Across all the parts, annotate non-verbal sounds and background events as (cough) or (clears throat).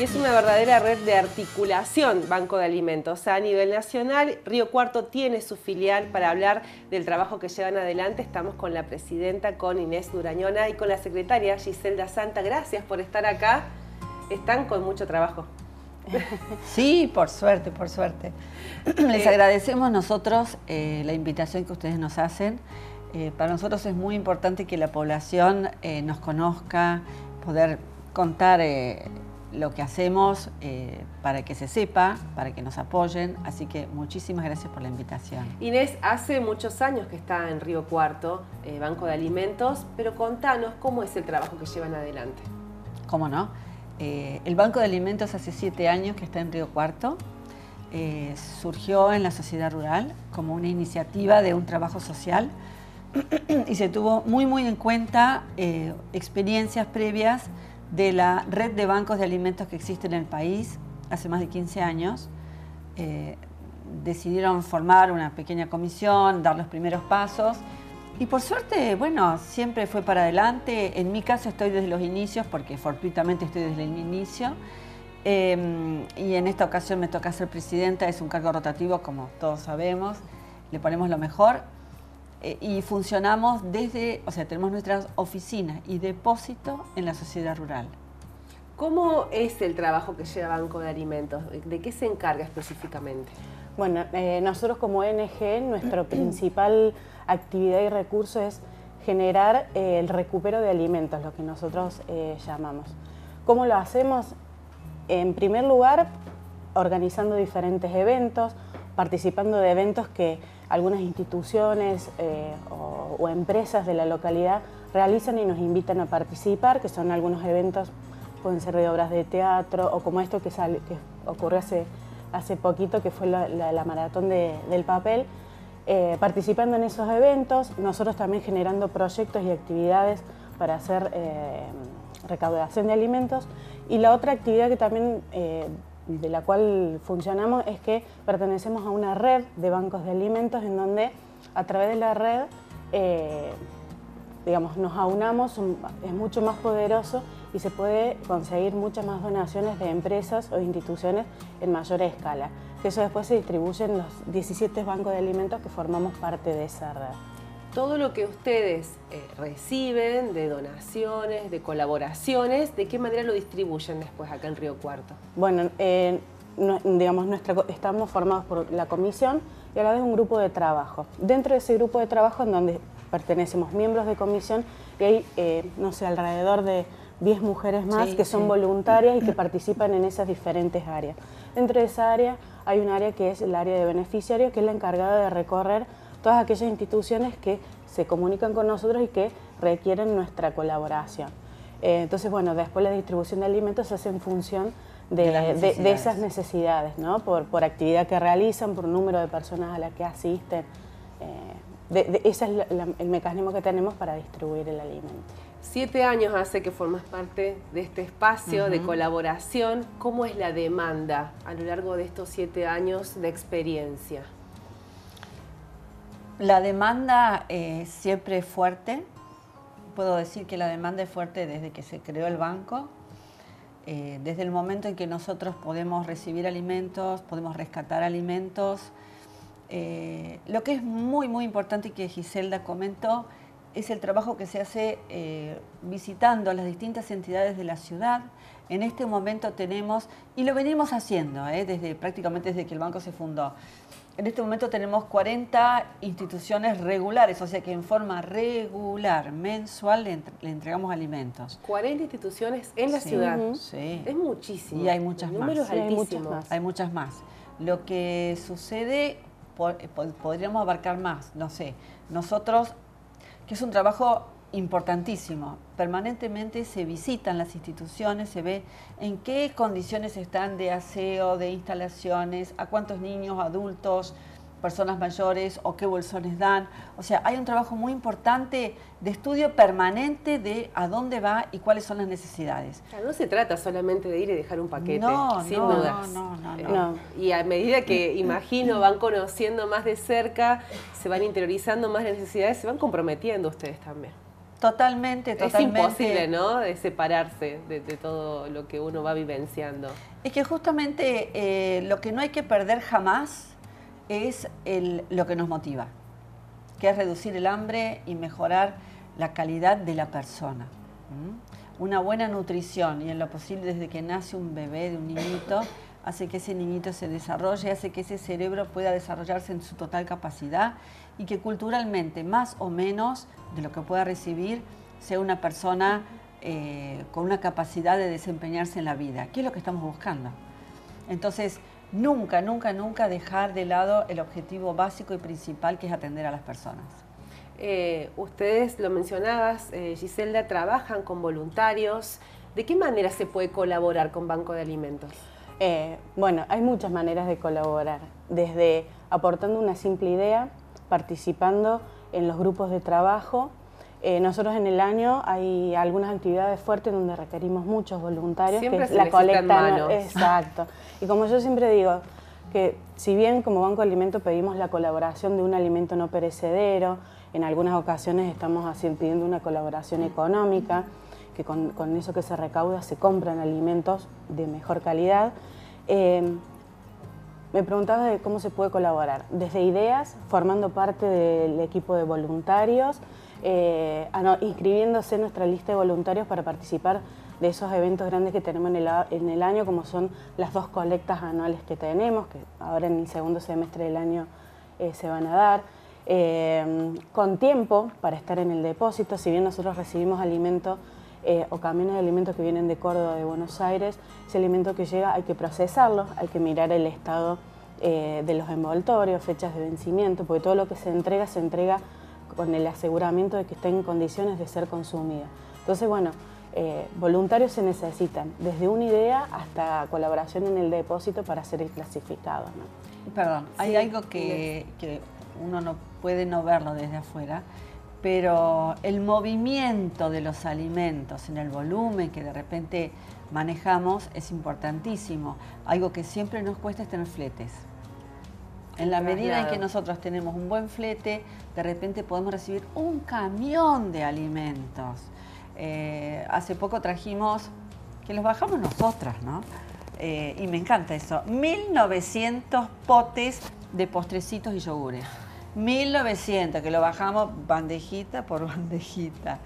Y es una verdadera red de articulación Banco de Alimentos. A nivel nacional, Río Cuarto tiene su filial para hablar del trabajo que llevan adelante. Estamos con la presidenta, con Inés Durañona y con la secretaria Giselda Santa. Gracias por estar acá. Están con mucho trabajo. (laughs) Sí, por suerte, por suerte. Les agradecemos nosotros eh, la invitación que ustedes nos hacen. Eh, para nosotros es muy importante que la población eh, nos conozca, poder contar lo que hacemos para que se sepa, para que nos apoyen. Así que muchísimas gracias por la invitación. Inés, hace muchos años que está en Río Cuarto, Banco de Alimentos, pero contanos cómo es el trabajo que llevan adelante. ¿Cómo no? Eh, el Banco de Alimentos hace siete años que está en Río Cuarto. Eh, surgió en la sociedad rural como una iniciativa de un trabajo social (clears throat) y se tuvo muy muy en cuenta eh, experiencias previas de la red de bancos de alimentos que existe en el país hace más de 15 años. decidieron formar una pequeña comisión, dar los primeros pasos y por suerte, bueno, siempre fue para adelante. En mi caso estoy desde los inicios, porque fortuitamente estoy desde el inicio. Em, y en esta ocasión me toca ser presidenta, es un cargo rotativo, como todos sabemos. Le ponemos lo mejor. Eh, y funcionamos desde, o sea, tenemos nuestras oficinas y depósito en la sociedad rural. ¿Cómo es el trabajo que lleva Banco de Alimentos? ¿De qué se encarga específicamente? Bueno, eh, nosotros como ONG, nuestro (clears throat) principal actividad y recurso es generar eh, el recupero de alimentos, lo que nosotros eh, llamamos. ¿Cómo lo hacemos? En primer lugar, organizando diferentes eventos, participando de eventos que algunas instituciones eh, o, empresas de la localidad realizan y nos invitan a participar, que son algunos eventos, pueden ser de obras de teatro o como esto que, sale, que ocurrió hace, hace poquito, que fue la, maratón del papel, eh, participando en esos eventos, nosotros también generando proyectos y actividades para hacer eh, recaudación de alimentos. Y la otra actividad que también de la cual funcionamos es que pertenecemos a una red de bancos de alimentos en donde a través de la red digamos, nos aunamos, es mucho más poderoso y se puede conseguir muchas más donaciones de empresas o instituciones en mayor escala. Que eso después se distribuye en los 17 bancos de alimentos que formamos parte de esa red. Todo lo que ustedes eh, reciben de donaciones, de colaboraciones, ¿de qué manera lo distribuyen después acá en Río Cuarto? Bueno, eh, digamos, estamos formados por la comisión y a la vez un grupo de trabajo. Dentro de ese grupo de trabajo en donde pertenecemos miembros de comisión y hay, eh, no sé, alrededor de 10 mujeres más que son voluntarias y que participan en esas diferentes áreas. Dentro de esa área hay un área que es el área de beneficiarios, que es la encargada de recorrer todas aquellas instituciones que se comunican con nosotros y que requieren nuestra colaboración. Eh, entonces, bueno, después la distribución de alimentos se hace en función de, esas necesidades, ¿no? Por, por, actividad que realizan, por número de personas a las que asisten. Eh, ese es el mecanismo que tenemos para distribuir el alimento. Siete años hace que formas parte de este espacio de colaboración. ¿Cómo es la demanda a lo largo de estos siete años de experiencia? La demanda eh, siempre es fuerte. Puedo decir que la demanda es fuerte desde que se creó el banco. Eh, desde el momento en que nosotros podemos recibir alimentos, podemos rescatar alimentos. Eh, lo que es muy, muy importante y que Giselda comentó es el trabajo que se hace eh, visitando las distintas entidades de la ciudad. En este momento tenemos, y lo venimos haciendo desde prácticamente desde que el banco se fundó, en este momento tenemos 40 instituciones regulares, o sea que en forma regular, mensual, le, entregamos alimentos. 40 instituciones en la ciudad. Sí. Es muchísimo. Y hay muchas más. Hay muchas más. Hay muchas más. Lo que sucede, podríamos abarcar más, no sé. Nosotros que es un trabajo importantísimo. Permanentemente se visitan las instituciones, se ve en qué condiciones están de aseo, de instalaciones, a cuántos niños, adultos, personas mayores o qué bolsones dan. O sea, hay un trabajo muy importante de estudio permanente de a dónde va y cuáles son las necesidades. no se trata solamente de ir y dejar un paquete, sin dudas. No, no, no, Y a medida que, (laughs) imagino, van conociendo más de cerca, se van interiorizando más las necesidades, se van comprometiendo ustedes también. Totalmente, totalmente. Es imposible, ¿no? De separarse de, todo lo que uno va vivenciando. Es que justamente eh, lo que no hay que perder jamás es lo que nos motiva, que es reducir el hambre y mejorar la calidad de la persona. Una buena nutrición y en lo posible desde que nace un bebé, de un niñito, hace que ese niñito se desarrolle, hace que ese cerebro pueda desarrollarse en su total capacidad y que culturalmente, más o menos de lo que pueda recibir, sea una persona eh, con una capacidad de desempeñarse en la vida, ¿Qué es lo que estamos buscando. Entonces, nunca, nunca, nunca dejar de lado el objetivo básico y principal que es atender a las personas. Eh, ustedes lo mencionabas, eh, Giselda, trabajan con voluntarios. ¿De qué manera se puede colaborar con Banco de Alimentos? Eh, bueno, hay muchas maneras de colaborar, desde aportando una simple idea, participando en los grupos de trabajo. Eh, nosotros en el año hay algunas actividades fuertes donde requerimos muchos voluntarios, que la colecta. Exacto. Y como yo siempre digo, que si bien como Banco de Alimentos pedimos la colaboración de un alimento no perecedero, en algunas ocasiones estamos pidiendo una colaboración económica, con, eso que se recauda se compran alimentos de mejor calidad. Eh, me preguntaba de cómo se puede colaborar, desde ideas, formando parte del equipo de voluntarios, eh, inscribiéndose en nuestra lista de voluntarios para participar de esos eventos grandes que tenemos en el, año, como son las dos colectas anuales que tenemos, que ahora en el segundo semestre del año eh, se van a dar. con tiempo para estar en el depósito, si bien nosotros recibimos alimentos eh, o camiones de alimentos que vienen de Córdoba, de Buenos Aires, ese alimento que llega hay que procesarlo, hay que mirar el estado eh, de los envoltorios, fechas de vencimiento, porque todo lo que se entrega se entrega con el aseguramiento de que esté en condiciones de ser consumido. Entonces, bueno, eh, voluntarios se necesitan, desde una idea hasta colaboración en el depósito para ser el clasificado. Perdón, hay algo que, que uno no puede no verlo desde afuera, pero el movimiento de los alimentos en el volumen que de repente manejamos es importantísimo. Algo que siempre nos cuesta es tener fletes. En la medida en que nosotros tenemos un buen flete, de repente podemos recibir un camión de alimentos. Eh, hace poco trajimos, que los bajamos nosotras, ¿no? Eh, y me encanta eso, 1900 potes de postrecitos y yogures. 1900, que lo bajamos bandejita por bandejita.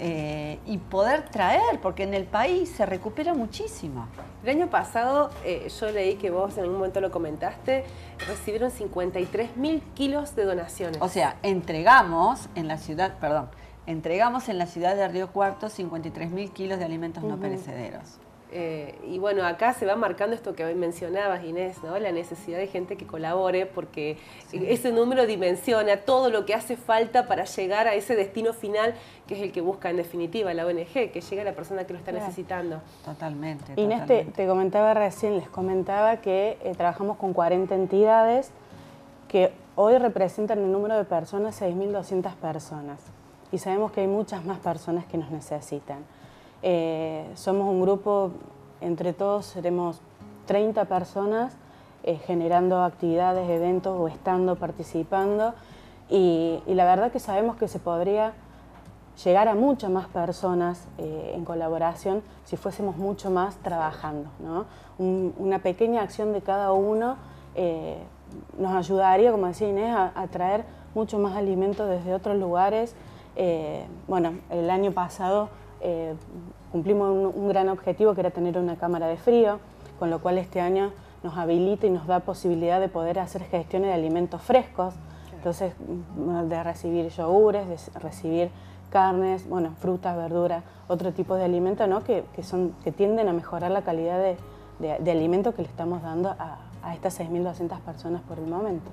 Eh, y poder traer, porque en el país se recupera muchísimo. El año pasado, eh, yo leí que vos en algún momento lo comentaste, recibieron 53 mil kilos de donaciones. O sea, entregamos en la ciudad, perdón, entregamos en la ciudad de Río Cuarto 53 mil kilos de alimentos no perecederos. Eh, y bueno, acá se va marcando esto que hoy mencionabas, Inés, ¿no? la necesidad de gente que colabore, porque ese número dimensiona todo lo que hace falta para llegar a ese destino final, que es el que busca en definitiva la ONG, que llegue a la persona que lo está necesitando. Totalmente. Inés, Te, comentaba recién, les comentaba que eh, trabajamos con 40 entidades que hoy representan el número de personas, 6.200 personas. Y sabemos que hay muchas más personas que nos necesitan. Eh, somos un grupo, entre todos seremos 30 personas eh, generando actividades, eventos o estando participando y, la verdad que sabemos que se podría llegar a muchas más personas eh, en colaboración si fuésemos mucho más trabajando. una pequeña acción de cada uno nos ayudaría, como decía Inés, a, traer mucho más alimentos desde otros lugares. bueno, el año pasado eh, cumplimos un, gran objetivo que era tener una cámara de frío, con lo cual este año nos habilita y nos da posibilidad de poder hacer gestiones de alimentos frescos, entonces mm, de recibir yogures, de recibir carnes, bueno, frutas, verduras, otro tipo de alimentos ¿no? que, son, que tienden a mejorar la calidad de, de, alimento que le estamos dando a, a estas 6.200 personas por el momento.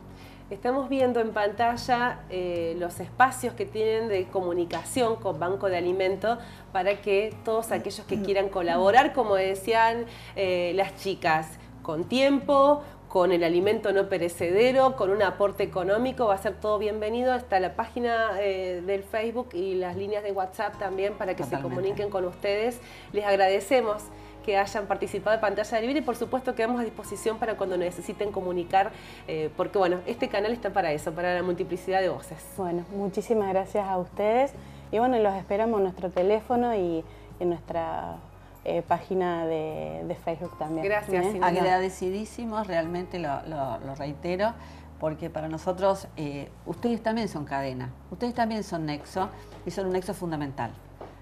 Estamos viendo en pantalla eh, los espacios que tienen de comunicación con Banco de Alimentos para que todos aquellos que quieran colaborar, como decían eh, las chicas, con tiempo, con el alimento no perecedero, con un aporte económico, va a ser todo bienvenido. Está la página eh, del Facebook y las líneas de WhatsApp también para que se comuniquen con ustedes. Les agradecemos que hayan participado de Pantalla Libre y por supuesto quedamos a disposición para cuando necesiten comunicar, eh, porque bueno, este canal está para eso, para la multiplicidad de voces. Bueno, muchísimas gracias a ustedes Y bueno, los esperamos en nuestro teléfono y en nuestra eh, página de, Facebook también. Gracias. ¿Eh? Agradecidísimos, realmente lo, reitero, porque para nosotros eh, ustedes también son cadena, ustedes también son nexo y son un nexo fundamental.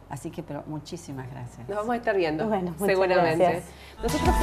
Así que, pero muchísimas gracias. Nos vamos a estar viendo. Bueno, seguramente. Gracias. Nosotros